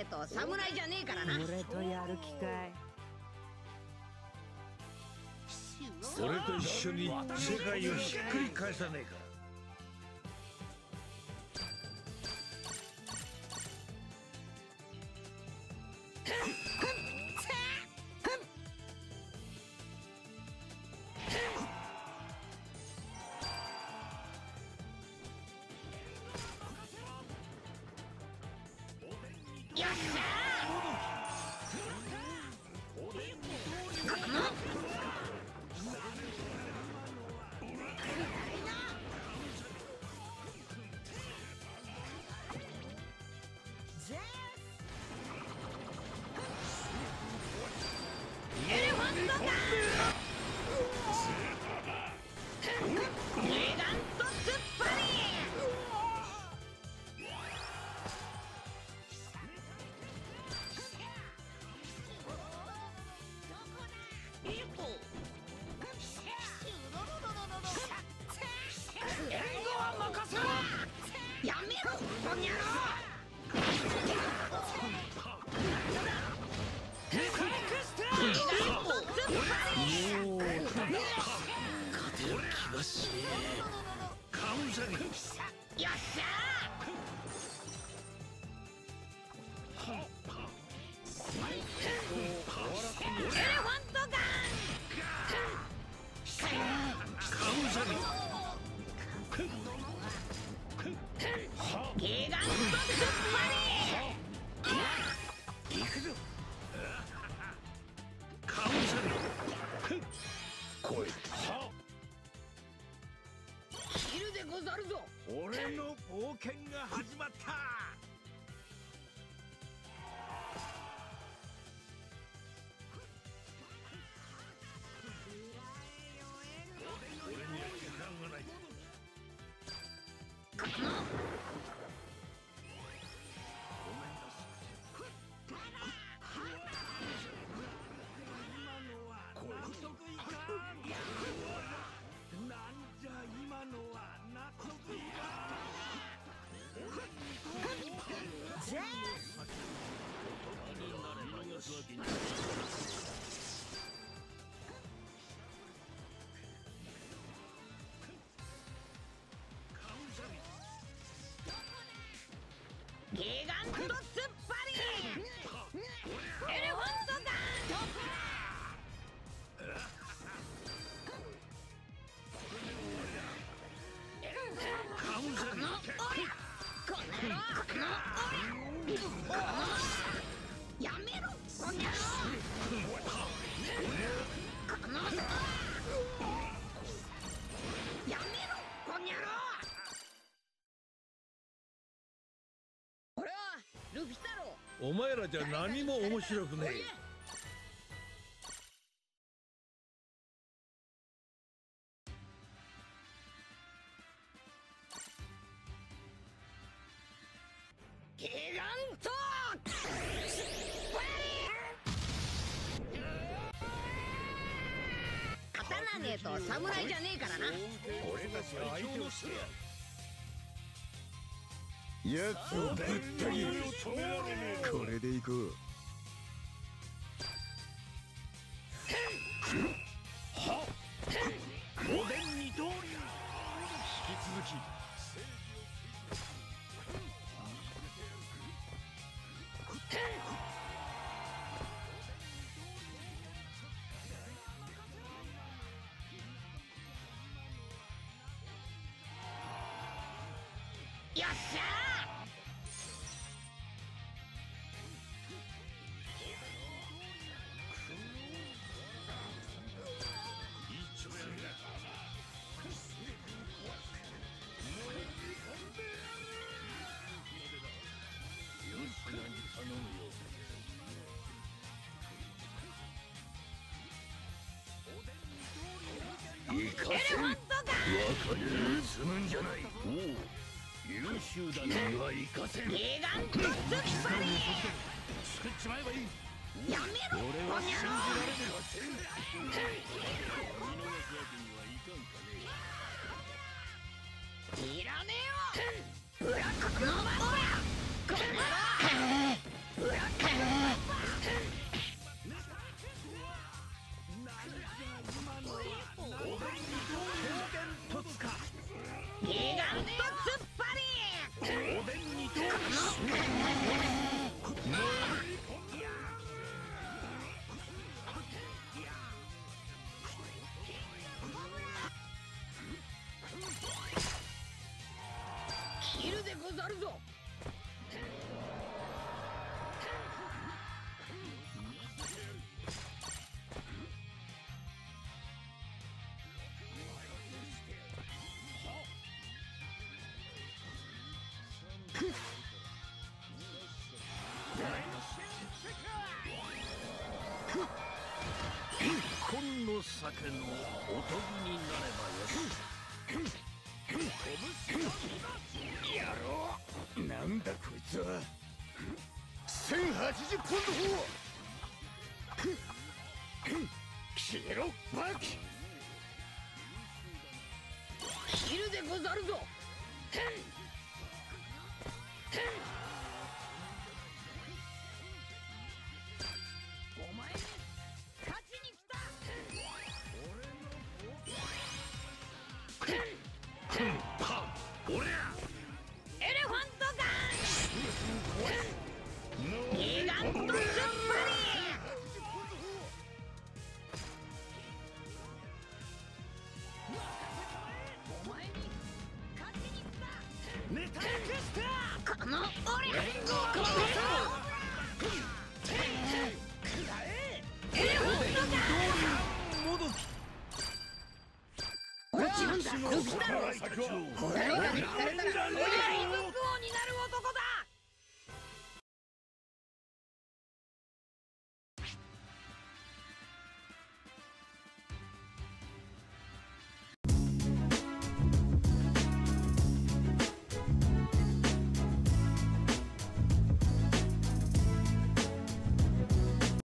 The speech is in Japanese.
ねえと侍じゃねえからな。俺とやる気かい。俺と一緒に世界をひっくり返さねえか Huh? でござるぞ。俺の冒険が始まった。俺には時間がないお前らじゃ何も面白くねえ。刀ねえと侍じゃねえからな。俺たちは相手をしてややつをぶった切るこれでいこうよっし。ゃ頼むよいかエレファントガわかる済むんじゃない。おお優秀だね。はいかせんンギガント突っ張り作っちまえばいいやめろこの野郎。見逃すわござるぞ。の酒のおとぎになればよしやろう。なんだこいつは。1080ポンド砲消えろバキ切るでござるぞ。これは似てる!